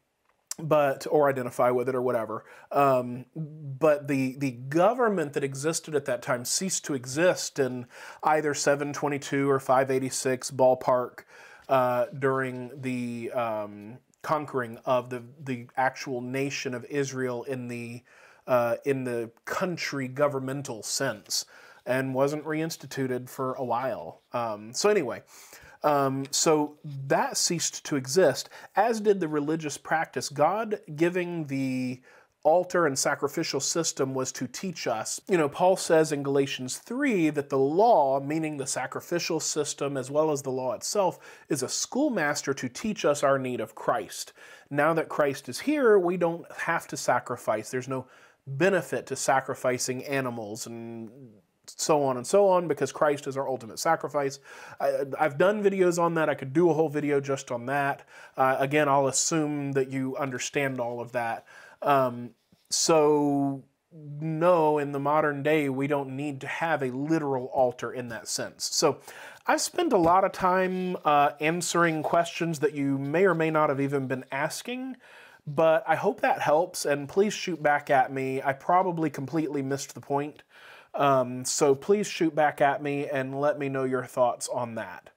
but or identify with it or whatever. Um, but the the government that existed at that time ceased to exist in either 722 or 586 ballpark uh, during the um, conquering of the the actual nation of Israel in the uh, in the country governmental sense and wasn't reinstituted for a while. Um, so, anyway, um, so that ceased to exist, as did the religious practice. God giving the altar and sacrificial system was to teach us. You know, Paul says in Galatians 3 that the law, meaning the sacrificial system as well as the law itself, is a schoolmaster to teach us our need of Christ. Now that Christ is here, we don't have to sacrifice. There's no benefit to sacrificing animals and so on and so on because Christ is our ultimate sacrifice. I, have done videos on that. I could do a whole video just on that. Uh, again, I'll assume that you understand all of that. Um, so, no, in the modern day, we don't need to have a literal altar in that sense. So, I've spent a lot of time uh, answering questions that you may or may not have even been asking but I hope that helps, and please shoot back at me. I probably completely missed the point. Um, so please shoot back at me and let me know your thoughts on that.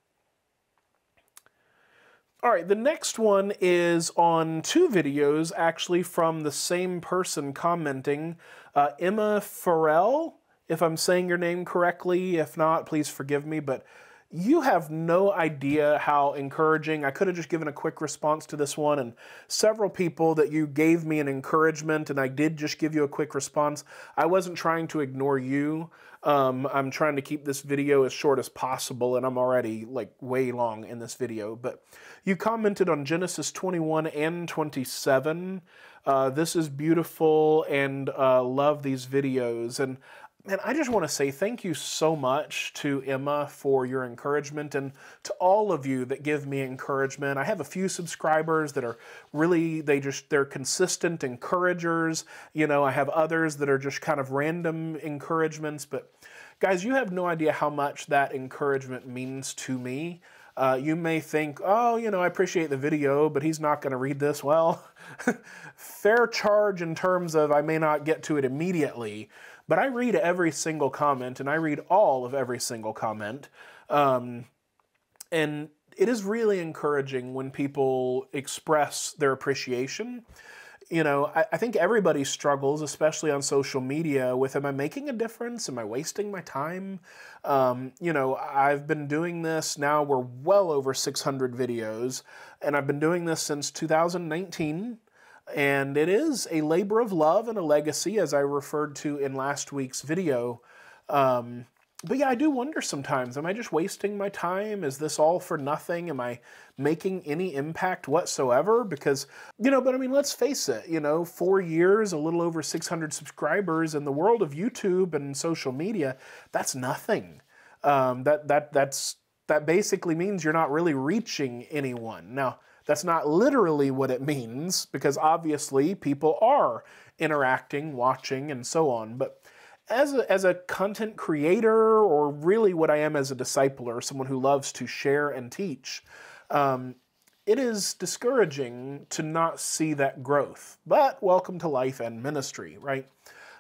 All right, the next one is on two videos actually from the same person commenting. Uh, Emma Farrell, if I'm saying your name correctly. If not, please forgive me, but you have no idea how encouraging. I could have just given a quick response to this one, and several people that you gave me an encouragement, and I did just give you a quick response. I wasn't trying to ignore you. Um, I'm trying to keep this video as short as possible, and I'm already like way long in this video. But you commented on Genesis 21 and 27. Uh, this is beautiful and uh, love these videos. And and I just want to say thank you so much to Emma for your encouragement and to all of you that give me encouragement. I have a few subscribers that are really, they just, they're consistent encouragers. You know, I have others that are just kind of random encouragements. But guys, you have no idea how much that encouragement means to me. Uh, you may think, oh, you know, I appreciate the video, but he's not going to read this. Well, fair charge in terms of I may not get to it immediately. But I read every single comment and I read all of every single comment. Um, and it is really encouraging when people express their appreciation. You know, I, I, think everybody struggles, especially on social media, with am I making a difference? Am I wasting my time? Um, you know, I've been doing this now, we're well over 600 videos, and I've been doing this since 2019. And it is a labor of love and a legacy, as I referred to in last week's video. Um, but yeah, I do wonder sometimes, am I just wasting my time? Is this all for nothing? Am I making any impact whatsoever? Because, you know, but I mean, let's face it, you know, four years, a little over 600 subscribers in the world of YouTube and social media, that's nothing. Um, that, that, that's, that basically means you're not really reaching anyone. Now, that's not literally what it means, because obviously people are interacting, watching, and so on. But as a, as a content creator, or really what I am as a discipler, someone who loves to share and teach, um, it is discouraging to not see that growth. But welcome to life and ministry, right?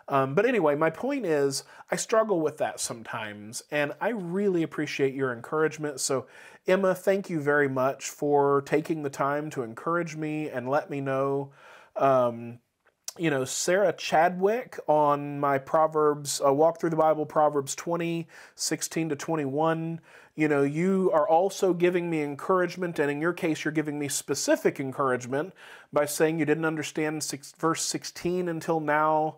Um, but anyway, my point is, I struggle with that sometimes, and I really appreciate your encouragement. So, Emma, thank you very much for taking the time to encourage me and let me know. Um, you know, Sarah Chadwick on my Proverbs, uh, Walk Through the Bible, Proverbs 20, 16 to 21. You know, you are also giving me encouragement, and in your case, you're giving me specific encouragement by saying you didn't understand six, verse 16 until now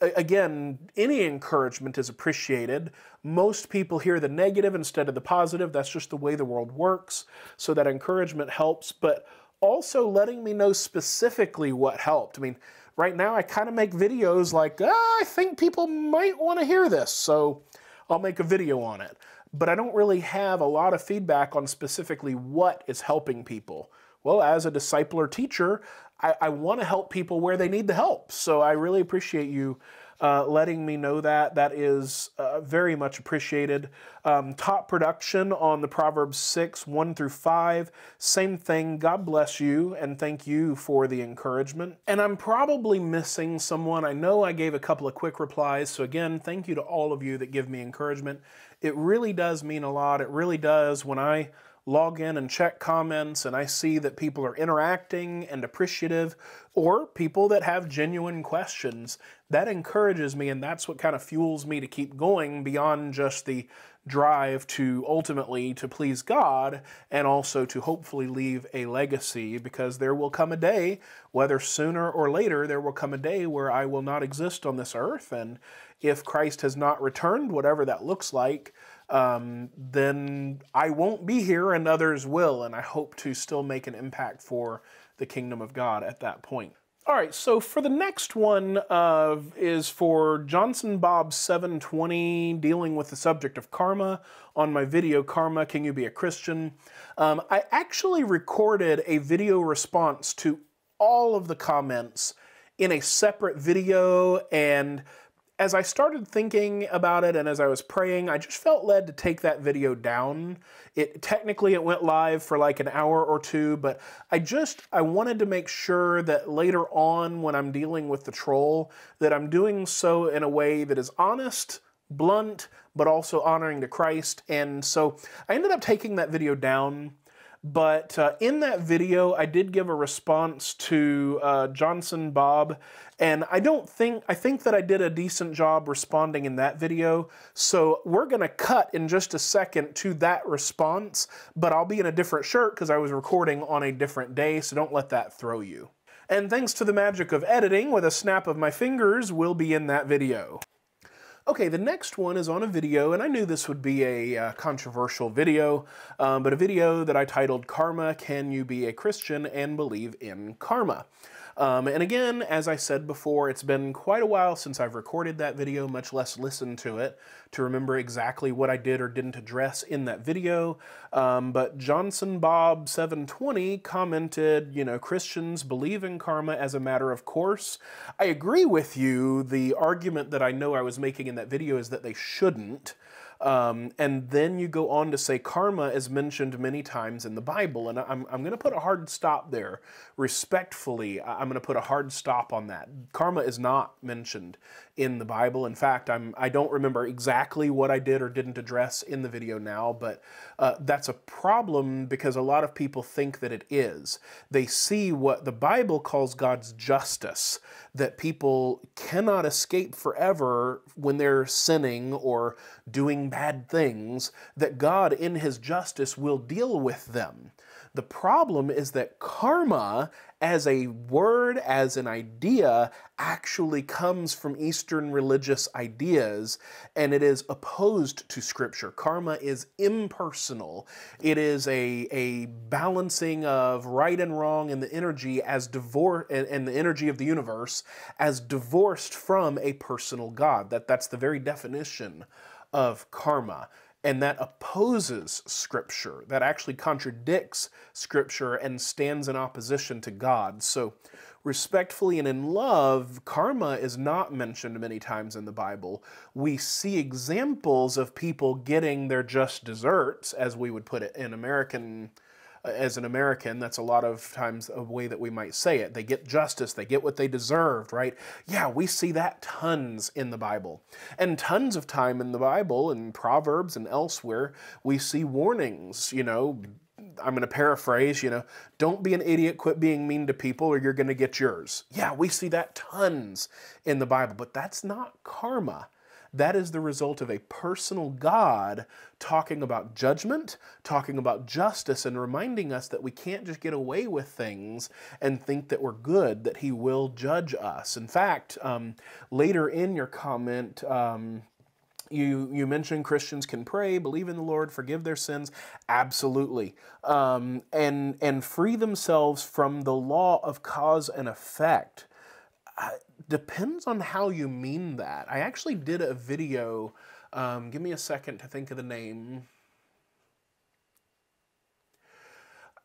again, any encouragement is appreciated. Most people hear the negative instead of the positive. That's just the way the world works. So that encouragement helps, but also letting me know specifically what helped. I mean, right now I kind of make videos like, ah, I think people might want to hear this, so I'll make a video on it. But I don't really have a lot of feedback on specifically what is helping people. Well, as a discipler teacher, I, I want to help people where they need the help. So I really appreciate you uh, letting me know that. That is uh, very much appreciated. Um, top production on the Proverbs 6, 1 through 5. Same thing. God bless you and thank you for the encouragement. And I'm probably missing someone. I know I gave a couple of quick replies. So again, thank you to all of you that give me encouragement. It really does mean a lot. It really does when I log in and check comments and I see that people are interacting and appreciative or people that have genuine questions, that encourages me and that's what kind of fuels me to keep going beyond just the drive to ultimately to please God and also to hopefully leave a legacy because there will come a day whether sooner or later there will come a day where I will not exist on this earth and if Christ has not returned whatever that looks like um, then I won't be here and others will, and I hope to still make an impact for the kingdom of God at that point. All right, so for the next one uh, is for Johnson Bob 720, dealing with the subject of karma on my video, Karma, Can You Be a Christian? Um, I actually recorded a video response to all of the comments in a separate video and as I started thinking about it and as I was praying, I just felt led to take that video down. It technically it went live for like an hour or two, but I just I wanted to make sure that later on when I'm dealing with the troll that I'm doing so in a way that is honest, blunt, but also honoring to Christ. And so I ended up taking that video down. But uh, in that video, I did give a response to uh, Johnson Bob, and I don't think, I think that I did a decent job responding in that video. So we're gonna cut in just a second to that response, but I'll be in a different shirt because I was recording on a different day, so don't let that throw you. And thanks to the magic of editing, with a snap of my fingers, we'll be in that video. Okay, the next one is on a video, and I knew this would be a uh, controversial video, um, but a video that I titled Karma, Can You Be a Christian and Believe in Karma? Um, and again, as I said before, it's been quite a while since I've recorded that video, much less listened to it, to remember exactly what I did or didn't address in that video. Um, but Johnson Bob 720 commented, you know, Christians believe in karma as a matter of course. I agree with you. The argument that I know I was making in that video is that they shouldn't. Um, and then you go on to say karma is mentioned many times in the Bible. And I'm, I'm going to put a hard stop there. Respectfully, I'm going to put a hard stop on that. Karma is not mentioned in the Bible. In fact, I'm, I don't remember exactly what I did or didn't address in the video now, but uh, that's a problem because a lot of people think that it is. They see what the Bible calls God's justice, that people cannot escape forever when they're sinning or doing bad things, that God in his justice will deal with them. The problem is that karma, as a word, as an idea, actually comes from Eastern religious ideas and it is opposed to Scripture. Karma is impersonal, it is a, a balancing of right and wrong and the energy as divorce and, and the energy of the universe as divorced from a personal God. That, that's the very definition of karma and that opposes Scripture, that actually contradicts Scripture and stands in opposition to God. So, respectfully and in love, karma is not mentioned many times in the Bible. We see examples of people getting their just desserts, as we would put it in American as an American, that's a lot of times a way that we might say it. They get justice, they get what they deserved, right? Yeah, we see that tons in the Bible. And tons of time in the Bible, in Proverbs and elsewhere, we see warnings, you know. I'm going to paraphrase, you know, don't be an idiot, quit being mean to people, or you're going to get yours. Yeah, we see that tons in the Bible, but that's not karma that is the result of a personal God talking about judgment, talking about justice, and reminding us that we can't just get away with things and think that we're good, that He will judge us. In fact, um, later in your comment, um, you you mentioned Christians can pray, believe in the Lord, forgive their sins, absolutely, um, and and free themselves from the law of cause and effect. Uh, depends on how you mean that. I actually did a video. Um, give me a second to think of the name.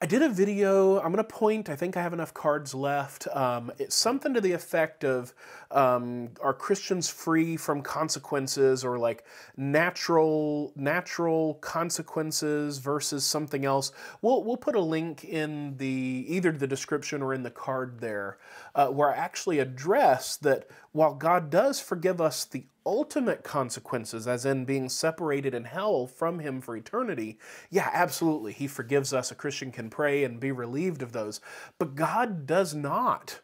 I did a video. I'm to point. I think I have enough cards left. Um, it's something to the effect of um, Are Christians free from consequences or like natural natural consequences versus something else? We'll, we'll put a link in the either the description or in the card there uh, where I actually address that while God does forgive us the ultimate consequences, as in being separated in hell from Him for eternity, yeah, absolutely. He forgives us. A Christian can pray and be relieved of those. But God does not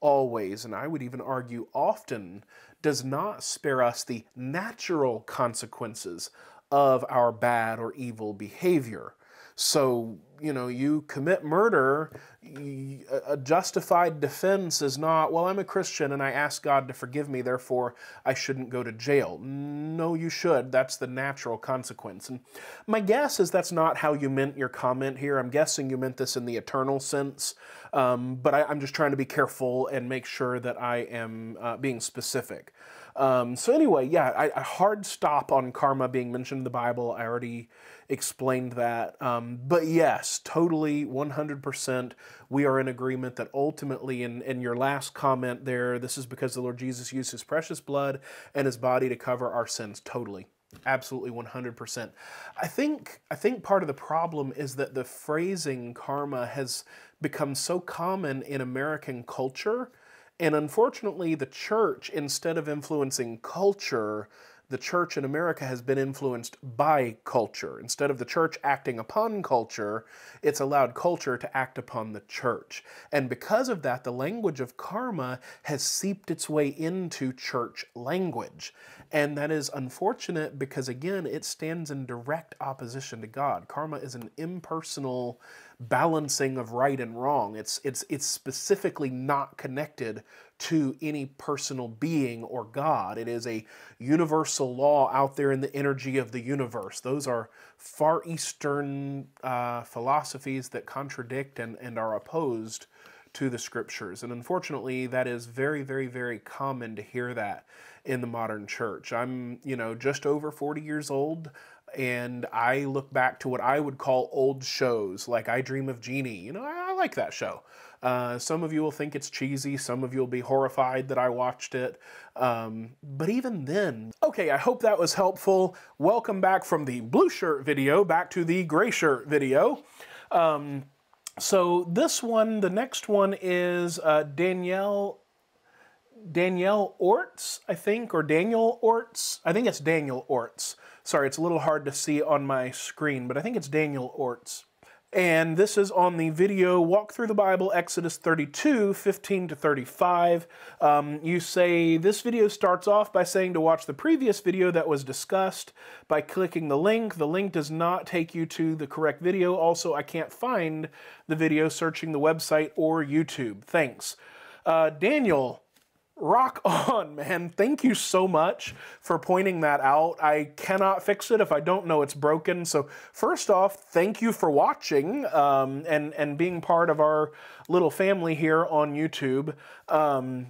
always, and I would even argue often, does not spare us the natural consequences of our bad or evil behavior. So, you know, you commit murder, a justified defense is not, well, I'm a Christian and I ask God to forgive me, therefore I shouldn't go to jail. No, you should. That's the natural consequence. And my guess is that's not how you meant your comment here. I'm guessing you meant this in the eternal sense, um, but I, am just trying to be careful and make sure that I am uh, being specific. Um, so anyway, yeah, I, a hard stop on karma being mentioned in the Bible. I already explained that. Um, but yes, totally 100%. We are in agreement that ultimately, in, in your last comment there, this is because the Lord Jesus used his precious blood and his body to cover our sins. Totally. Absolutely 100%. I think I think part of the problem is that the phrasing karma has become so common in American culture and unfortunately the church instead of influencing culture the church in America has been influenced by culture. Instead of the church acting upon culture, it's allowed culture to act upon the church. And because of that, the language of karma has seeped its way into church language. And that is unfortunate because, again, it stands in direct opposition to God. Karma is an impersonal balancing of right and wrong. It's, it's, it's specifically not connected to any personal being or God. It is a universal law out there in the energy of the universe. Those are Far Eastern uh, philosophies that contradict and, and are opposed to the scriptures. And unfortunately, that is very, very, very common to hear that in the modern church. I'm, you know, just over 40 years old and I look back to what I would call old shows, like I Dream of Jeannie. You know, I, I like that show. Uh, some of you will think it's cheesy. Some of you will be horrified that I watched it. Um, but even then, okay, I hope that was helpful. Welcome back from the blue shirt video back to the gray shirt video. Um, so this one, the next one is uh, Danielle Danielle Orts, I think, or Daniel Orts. I think it's Daniel Orts. Sorry, it's a little hard to see on my screen, but I think it's Daniel Orts. And this is on the video Walk Through the Bible, Exodus 32, 15 to 35. Um, you say this video starts off by saying to watch the previous video that was discussed by clicking the link. The link does not take you to the correct video. Also, I can't find the video searching the website or YouTube. Thanks. Uh, Daniel, rock on, man. Thank you so much for pointing that out. I cannot fix it if I don't know it's broken. So first off, thank you for watching um, and, and being part of our little family here on YouTube. Um,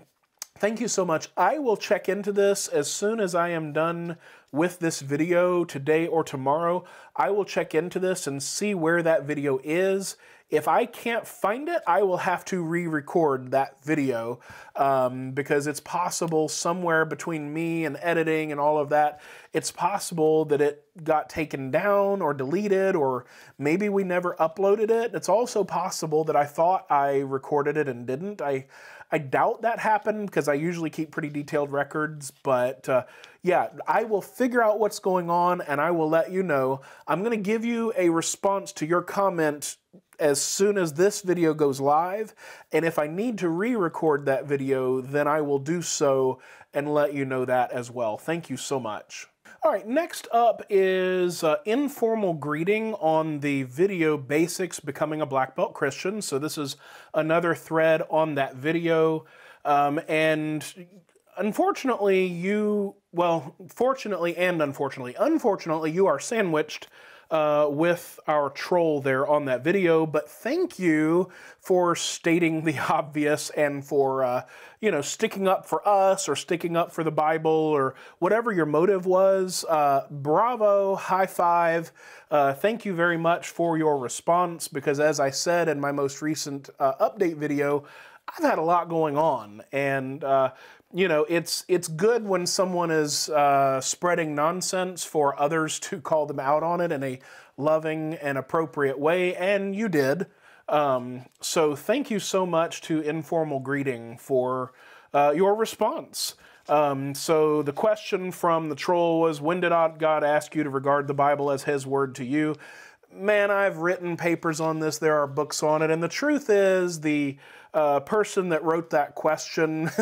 thank you so much. I will check into this as soon as I am done with this video today or tomorrow. I will check into this and see where that video is if I can't find it, I will have to re-record that video um, because it's possible somewhere between me and editing and all of that, it's possible that it got taken down or deleted or maybe we never uploaded it. It's also possible that I thought I recorded it and didn't. I, I doubt that happened because I usually keep pretty detailed records, but uh, yeah, I will figure out what's going on and I will let you know. I'm going to give you a response to your comment as soon as this video goes live. And if I need to re-record that video, then I will do so and let you know that as well. Thank you so much. All right, next up is uh, informal greeting on the video basics becoming a black belt Christian. So this is another thread on that video. Um, and unfortunately, you, well, fortunately and unfortunately, unfortunately, you are sandwiched uh, with our troll there on that video. But thank you for stating the obvious and for, uh, you know, sticking up for us or sticking up for the Bible or whatever your motive was. Uh, bravo, high five. Uh, thank you very much for your response because, as I said in my most recent uh, update video, I've had a lot going on, and uh, you know, it's it's good when someone is uh, spreading nonsense for others to call them out on it in a loving and appropriate way, and you did. Um, so thank you so much to Informal Greeting for uh, your response. Um, so the question from the troll was, when did God ask you to regard the Bible as His word to you? Man, I've written papers on this. There are books on it, and the truth is, the uh, person that wrote that question.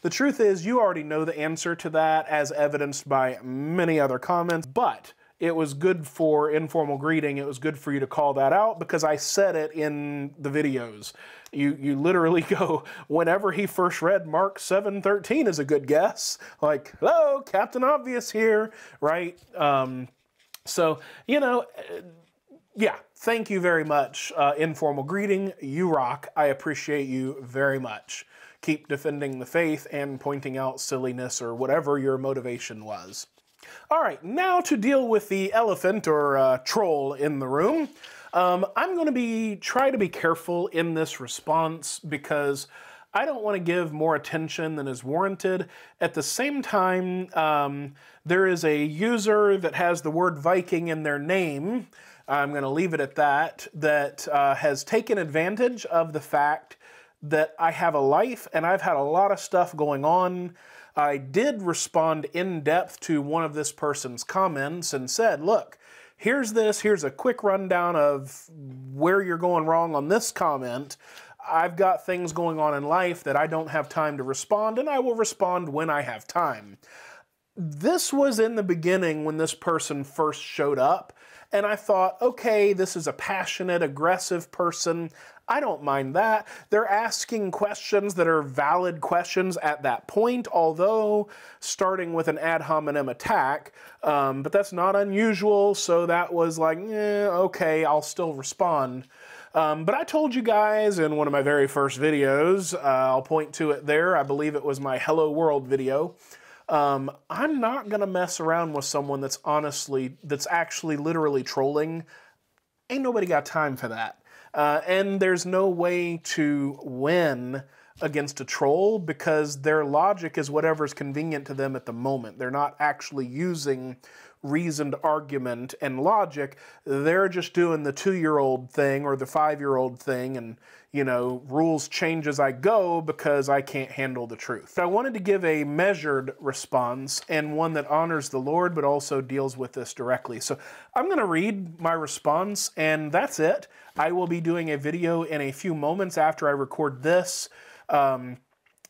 The truth is, you already know the answer to that, as evidenced by many other comments, but it was good for informal greeting. It was good for you to call that out because I said it in the videos. You you literally go whenever he first read Mark 7:13 is a good guess. Like, hello, Captain Obvious here, right? Um, so you know, yeah. Thank you very much. Uh, informal greeting. You rock. I appreciate you very much keep defending the faith and pointing out silliness or whatever your motivation was. All right, now to deal with the elephant or uh, troll in the room. Um, I'm going to be try to be careful in this response because I don't want to give more attention than is warranted. At the same time, um, there is a user that has the word Viking in their name. I'm going to leave it at that. That uh, has taken advantage of the fact that I have a life and I've had a lot of stuff going on. I did respond in depth to one of this person's comments and said, look, here's this, here's a quick rundown of where you're going wrong on this comment. I've got things going on in life that I don't have time to respond, and I will respond when I have time. This was in the beginning when this person first showed up, and I thought, okay, this is a passionate, aggressive person. I don't mind that. They're asking questions that are valid questions at that point, although starting with an ad hominem attack, um, but that's not unusual, so that was like, eh, okay, I'll still respond. Um, but I told you guys in one of my very first videos, uh, I'll point to it there, I believe it was my Hello World video, um, I'm not to mess around with someone that's honestly, that's actually literally trolling. Ain't nobody got time for that. Uh, and there's no way to win against a troll because their logic is whatever's convenient to them at the moment. They're not actually using reasoned argument and logic. They're just doing the two year old thing or the five year old thing and you know, rules change as I go because I can't handle the truth. I wanted to give a measured response and one that honors the Lord but also deals with this directly. So I'm going to read my response and that's it. I will be doing a video in a few moments after I record this. Um,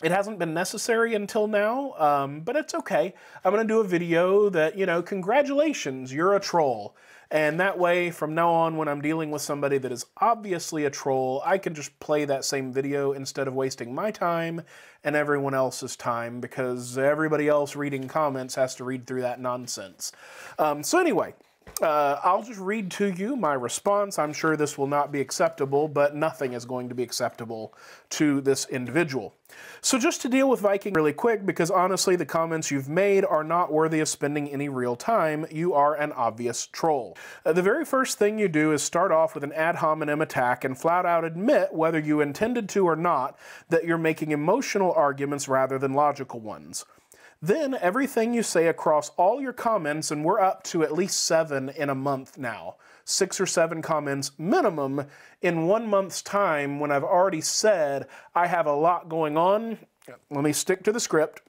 it hasn't been necessary until now, um, but it's okay. I'm going to do a video that, you know, congratulations, you're a troll. And that way, from now on, when I'm dealing with somebody that is obviously a troll, I can just play that same video instead of wasting my time and everyone else's time because everybody else reading comments has to read through that nonsense. Um, so anyway, uh, I'll just read to you my response. I'm sure this will not be acceptable, but nothing is going to be acceptable to this individual. So just to deal with Viking really quick, because honestly the comments you've made are not worthy of spending any real time, you are an obvious troll. Uh, the very first thing you do is start off with an ad hominem attack and flat out admit, whether you intended to or not, that you're making emotional arguments rather than logical ones. Then everything you say across all your comments, and we're up to at least seven in a month now, six or seven comments minimum in one month's time when I've already said I have a lot going on. Let me stick to the script.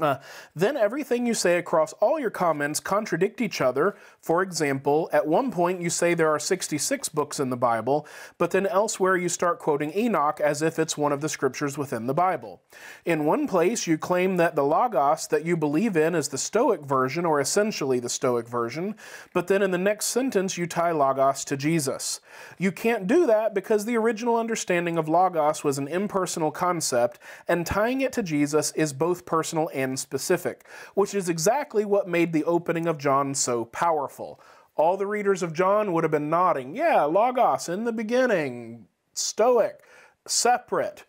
Uh, then everything you say across all your comments contradict each other. For example, at one point you say there are 66 books in the Bible, but then elsewhere you start quoting Enoch as if it's one of the scriptures within the Bible. In one place you claim that the Logos that you believe in is the Stoic version, or essentially the Stoic version, but then in the next sentence you tie Logos to Jesus. You can't do that because the original understanding of Logos was an impersonal concept, and tying it to Jesus is both personal and and specific, which is exactly what made the opening of John so powerful. All the readers of John would have been nodding, yeah, Logos in the beginning, Stoic, separate.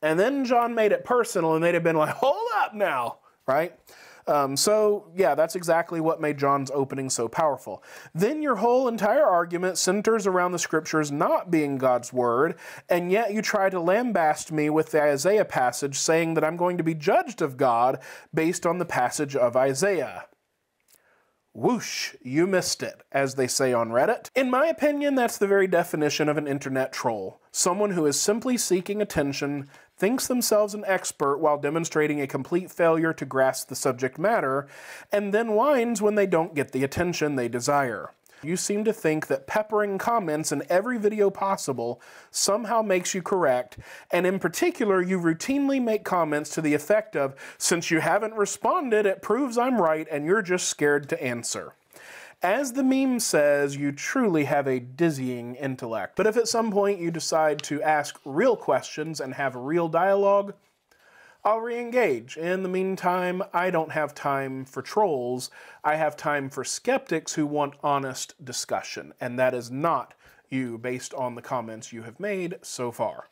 And then John made it personal and they'd have been like, hold up now, right? Um, so, yeah, that's exactly what made John's opening so powerful. Then your whole entire argument centers around the scriptures not being God's word, and yet you try to lambaste me with the Isaiah passage saying that I'm going to be judged of God based on the passage of Isaiah. Whoosh, you missed it, as they say on Reddit. In my opinion, that's the very definition of an internet troll. Someone who is simply seeking attention, thinks themselves an expert while demonstrating a complete failure to grasp the subject matter, and then whines when they don't get the attention they desire. You seem to think that peppering comments in every video possible somehow makes you correct, and in particular, you routinely make comments to the effect of, since you haven't responded, it proves I'm right and you're just scared to answer. As the meme says, you truly have a dizzying intellect. But if at some point you decide to ask real questions and have real dialogue, I'll re-engage. In the meantime, I don't have time for trolls. I have time for skeptics who want honest discussion, and that is not you based on the comments you have made so far.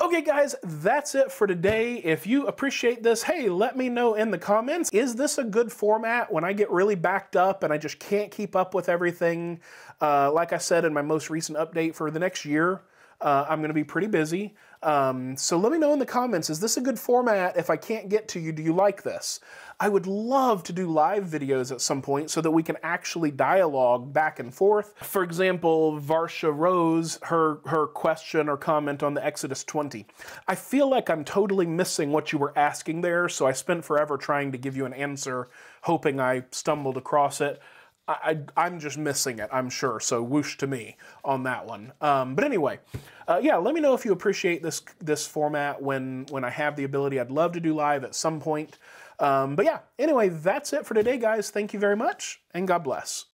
Okay guys, that's it for today. If you appreciate this, hey, let me know in the comments. Is this a good format when I get really backed up and I just can't keep up with everything? Uh, like I said in my most recent update for the next year, uh, I'm to be pretty busy. Um, so let me know in the comments, is this a good format? If I can't get to you, do you like this? I would love to do live videos at some point so that we can actually dialogue back and forth. For example, Varsha Rose, her, her question or comment on the Exodus 20. I feel like I'm totally missing what you were asking there, so I spent forever trying to give you an answer, hoping I stumbled across it. I, am just missing it, I'm sure. So whoosh to me on that one. Um, but anyway, uh, yeah, let me know if you appreciate this this format when when I have the ability. I'd love to do live at some point. Um, but yeah, anyway, that's it for today, guys. Thank you very much, and God bless.